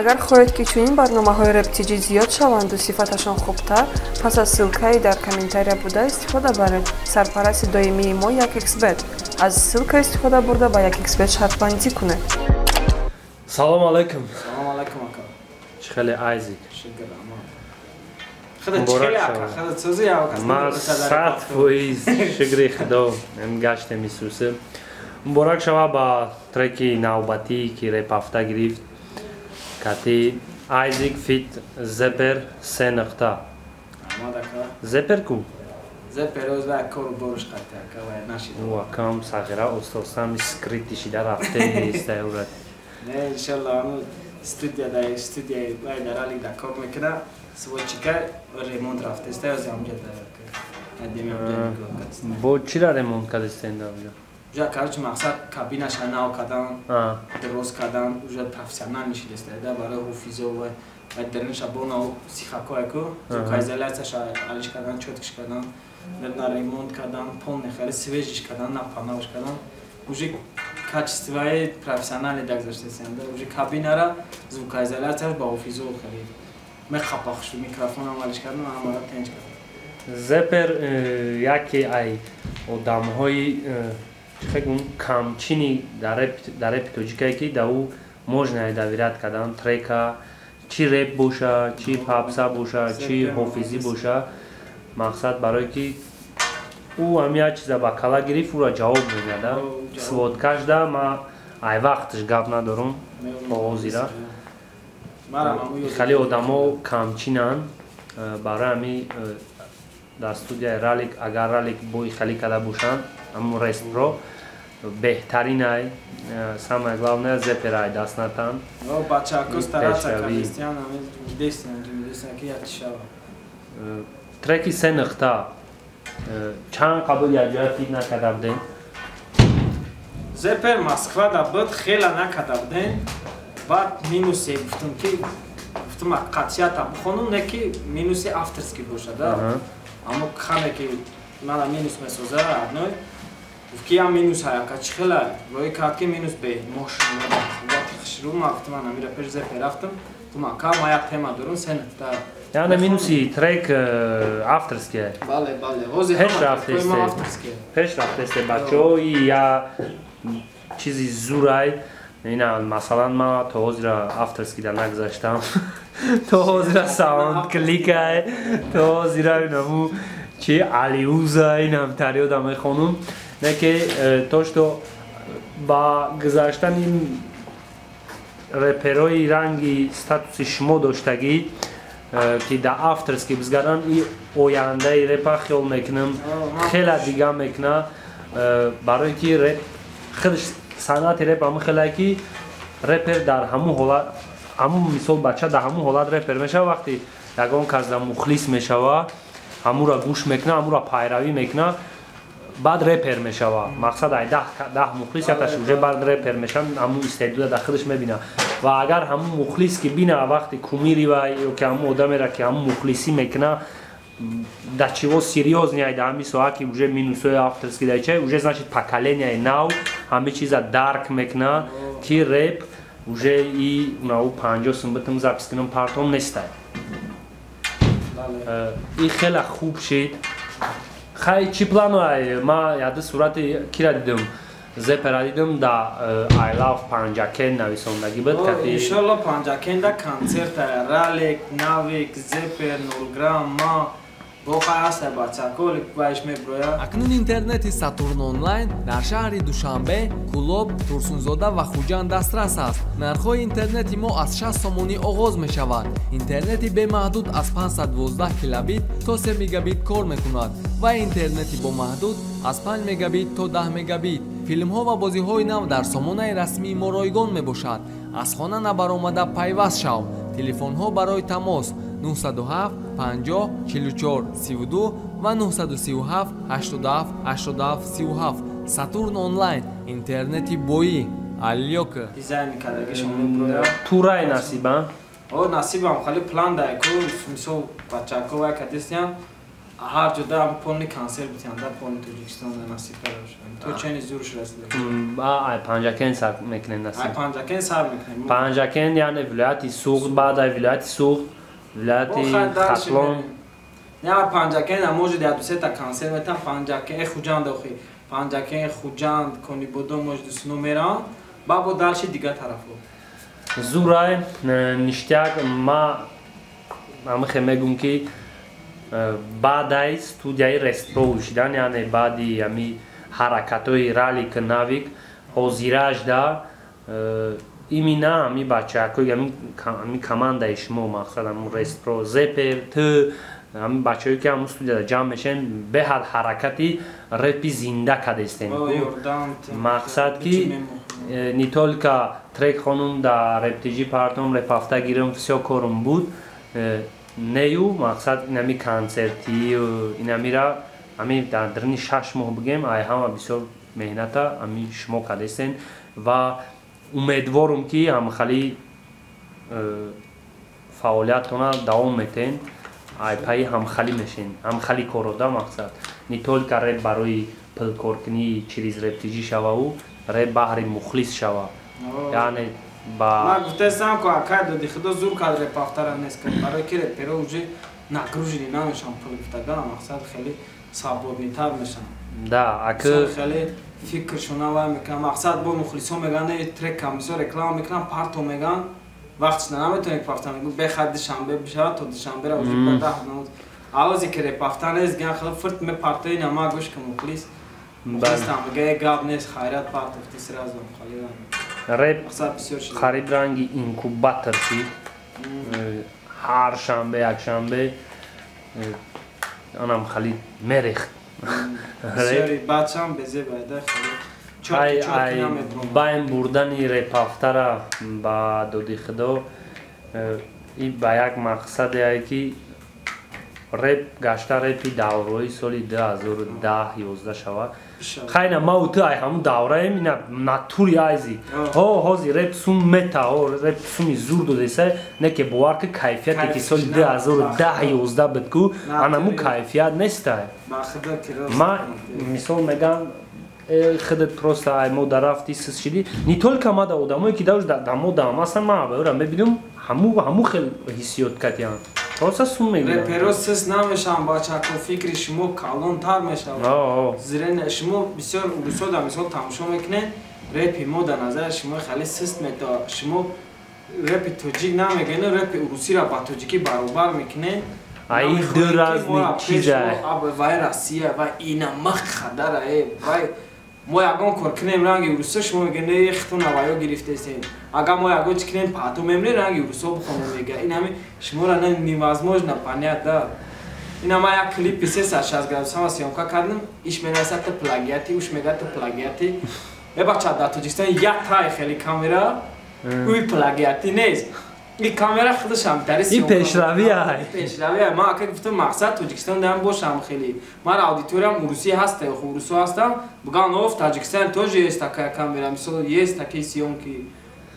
агар хоҳед ки чунин барномаҳои рептиҷӣ зиёд шаванду сифаташон хубтар пас аз ссилкаи дар комментария буда истифода баред. Сарпарасти доимии мо якxbet аз ссилка истифода бурда ба якxbet шартбандӣ кунед. Салому алайкум. Салому алайкум ака. Чӣ хеле айзик? Сад фоиз шукри худо гаштем исусе. Муборак шава ба треки навбатӣ ки репафта гирифт кати айзик фит зепер се нухта зепер ку акам сағира устосам скрити шида рафтаистаурат студияда студияи байдаралик да кор мекуна сводчика ремонт рафтаиста ёзи амҷад бо чира ремонт кардистаинда амҷад уже короче мақсад кабинаша нав кардан дроз кардан уже профессионал нишидестаида барои ҳофизо ва байдарниша бона сихакояку звукоизоляцияша алиш кардан чоткиш кардан на ремонт кардан пол нехари свежиш кардан на панавш кардан уже качествои профессионали дагзаштесианда уже кабинара звукоизоляцияш ба офизо харид мехапахшу микрофон амалиш кардам амара тенҷ кардам. Зепер э, яке ай одамҳои камчини дар репи тоҷикае ки да ӯ можно доверят кардан трека чӣ реп боша чӣ папса боша чӣ ҳофизӣ боша. Мақсад барое ки ӯ ҳамия чиза ба кала гирифт ӯра ҷавоб медада сводкашда ма ай вақтш гап надорум оғозира хеле одамо камчинан барои ҳами дар студияи ралик агар ралик бои хеле када бошанд ҳамун рестро беҳтаринай самое главное зеперай даст натан треки се нухта чанд қабл якҷоя фит накарда будем зепер москва да буд хела накарда будем баъд минусе гуфтум ки гуфтум қатъията бихонум не ки минуси авторски бошада аммо хаме ки мана минус месоза одной гуфт ки ям минус ҳаяка чӣ хела? Рои кард ки минус бе. Мошинрuma гуфтум амира пеш зепер рафтум гуфтум ака ма як тема дорум се нукта яъне минуси трек авторские. Пешрафтесте бачаҳои я чизи зурай ина масалан ма то ҳозира авторски да нагзаштам. То ҳозира саунд кликай. То ҳозира инаму чи алиуза инам тарёда мехонум неке э, то что ба гузаштани реперои ранги статуси шумо доштагӣ ки да авторски бизгардан и ояндаи репа хиёл мекунам хела дига мекуна барое ки реп худш санъати реп ҳамун хелае ки репер дар ҳамун ҳолат ҳамун мисол бача дар ҳамун ҳолат репер мешава. Вақте ягон кас да мухлис мешава ҳамура гӯш мекуна ҳамура пайравӣ мекуна баъд репер мешава мақсад ай даҳ мухлис яташ уже баъд репер мешавад ҳамун истеъдода дар худаш мебина ва агар ҳамун мухлис ки бина вақти кумири вай ё ки ҳамун одамеро ки ҳамун мухлисӣ мекуна да чиво серьёзни ай да ҳами соҳа ки уже минусои авторски дача уже значит поколениаи нав ҳами чиза дарк мекуна ки реп уже и нау панҷо сумбитм запис кунам партом нестай э, и хела хуб шид хай чӣ плануай ма яду сурати кира дидум зепера дидум да i love панҷакен нависондагӣ буд иншолло панҷакен да концерта ралек навик зепер нурграм ма акнун интернети сатурн онлайн дар шаҳри душанбе кӯлоб турсунзода ва хуҷанд дастрас аст. Нархҳои интернети мо аз 6 сомонӣ оғоз мешавад интернети бемаҳдуд аз 512 килобит то 3 мегабит кор мекунад ва интернети бомаҳдуд аз 5 мегабит то 10 мегабит. Филмҳо ва бозиҳои нав дар сомонаи расмии мо ройгон мебошад. Аз хона набаромада пайваст шав телефонҳо барои тамос 907 50 44 32 ва 937 87 87 37 сатурн онлайн интернети боӣ алёка дизайни кардаги шумо турай насиба о насибам. Хали план дайку мисол бачако вай кадистиям ҳар ҷода ҳам полни консерт битианда полни тоҷикистон насиб карда шуда то чени зурш расида ай панҷакен сар мекунем насиб. Панҷакен сар мекунем. Панҷакен яъне вилояти суғд баъд ай вилояти суғд вилояти хатлон. я панҷакен амоҷи я дусета консерт метам панҷакен э хуҷанд охи. Панҷакен хуҷанд кони бодом моҷ дусино меран ба бо далши дига тарафо. Зурай ништяк ма амихе мегум ки баъдай студияи рестро ушидан яъне баъди ами ҳаракатҳои ралли ки навик ҳозирааш да э, имина ами бачаҳои ами командаи шумо мақсад аму рестро зепер т ами бачаҳое ки аму студияда ҷамъ мешавен беҳад ҳаракати репи зинда кардестен мақсад ки э, не только трек хонум да рептиҷи партом репафта гирам все корум буд э, нею мақсад инами консертию инамира ами дар дарини шаш моҳ бигем ай ҳама бисёр меҳната ами шумо кардестен ва умедворум ки ҳамхали э, фаъолиятона давом метен ай пайи ҳамхалӣ мешен ҳамхали корода мақсад. Не только реп барои пилкоркунии чириз рептиҷӣ шававу реп баҳри мухлис шава. Яъне ба гуфтаистам ку акай доди? Худо зур кад репафтара нест барои ки реперо уже нагружени намешан пул гифтаган мақсад хеле свободнитар мешан да ака хеле фикршона вай мекунан мақсад бо мухлисо меган трек камисо реклама мекунан парто меган вақтшна наметони пафта мегу бехад душанбе бишава то душанбера уже бада авозе ки репафта нест ган хеле фурт ме партои нама гӯш ки мухлис. Мухлистам мега гап нест хайрат партофти сразу халидан реп харид ранги инкубатор ки ҳар шанбе якшанбе. Онам халид мерехт байн бурдани репафтара ба доди худо и ба як мақсаде ки реп гашта репи давраи соли 2010 шавад хайна мау ту ай ҳамун давраем ина натури айзи. О ҳози реп сум мета о реп суми зур додеса не ки бовар ки кайфияте ки соли 2010 бидку анаму кайфият нестай ма мисол меган худат просто ай мо дарафти сис шиди не только ма да одамое ки давш дамо дамасан ма бара мебинам ҳаму ҳаму хел ҳиссиёт катян просто сум мегирам реперо сис намешавам бачако фикри шумо калонтар мешавад зира шумо бисёр урусода мисол тамошо мекунед репи мо дар назари шумо хеле сист мета. Шумо репи тоҷик намегӯед репи урусиро ба тоҷикӣ баробар мекунед ай ду разни чиза вай россия вай инамақ хадара вай мо ягон кор кунем ранги урусо шумо мегӯед хиту наваё гирифтесем. Агар мо ягон чи кунем пато мемре ранги урусо бухонем мега ин ҳами шуморо невозможно понять да. Ин ҳама як клипи се сад шаст градусама съёмка кардем. Иш менависад ту плагиати уш мегӯяд ту плагиати. Бебача дар тоҷикистон як тай хели камера. Уи плагиати нест и камера худашам дари пешравӣ ай. пешравӣ ман ака гуфтам мақсад тоҷикистон дам бошам хеле. Ман аудиториям урусӣ ҳаста урусо ҳастам. Биган оф таҷикистон тоже есть такая камера мисол есть такие съёмки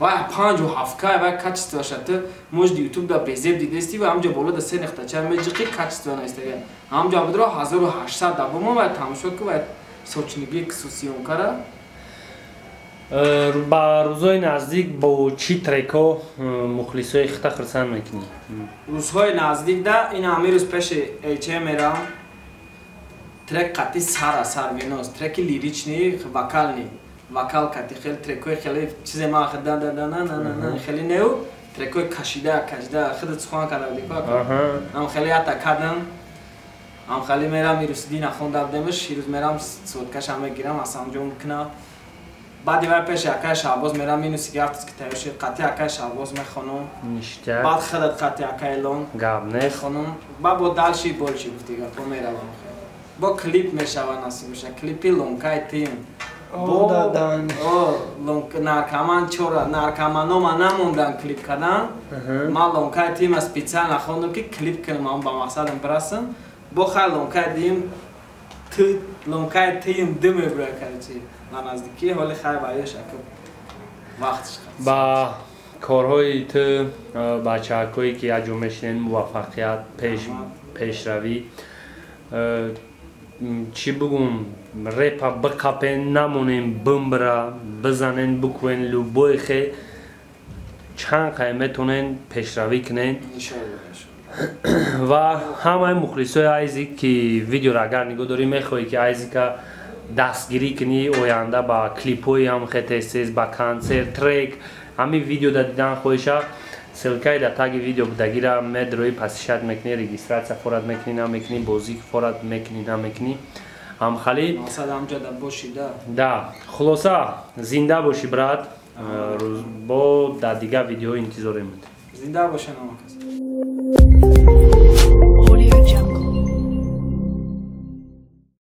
вай панҷу ҳафткай вай качество шата можди ютуб да безеб дидести ва ҳамҷа боло да се нехтача меҷиқи качество наистага ҳамҷа будро ҳазору ҳаштсад да бомо вай тамошо ки вай сочниги кису съёмкара Э, ба рӯзҳои наздик бо чӣ трекҳо э, мухлисои хита хурсанд мекунӣ. Рӯзҳои наздик да ин ҳами рӯз пеши эче мерам трек қати сара сар винос треки лирични вокални вокал кати хеле трекҳои хеле чизе ма дададанананана хеле неу. Трекҳои кашида кашида худат сухан карда дико ам хеле ята кардам. Ам хеле мерам ирусидин ахондавдемиш ирӯз мерам соткашам мегирам асанҷом мекунам баъди вай пеш якай шаҳбоз мерам минуси гафтист ки тайёрши қати якай шаҳбоз мехонум. Баъд хадат қати якай элон мехонум. Ба бо далши болчи гуфти гапо меравам. Бо клип мешава насиб меша клипи лонкай тим. Наркаман чора наркаманома намондан клип кардан ман лонкай тима специально хондум ки клип кунам ба мақсадам бирасам бо хай лонкай дим лонкай тим димебра карчи ба наздикии ҳоли хай ба ёшаку вақтш ба корҳои ту бачаҳакое ки аҷом мешинен муваффақият пешравӣ чӣ бугум репа биқапен намонем бимбра бизанен бикӯен любой хе. Чанд қай метонен пешравӣ кунен ва ҳамаи мухлисои айзик ки видеоро агар нигоҳ дорӣ мехоҳӣ ки айзика дастгирӣ кунӣ оянда ба клипҳои ҳам хетестес ба консерт трек ҳамин видео да дидан хоҳиша. Ссилкаи дар таги видео будагира медрои пасишат мекунӣ регистратсия форат мекунӣ намекунӣ бозӣ форат мекунӣ намекунӣ. Ҳамхалӣ да. Хулоса зинда бошӣ брат. Бо дар дигар видеоҳо интизор мед. Зинда бошанамакас Thank you.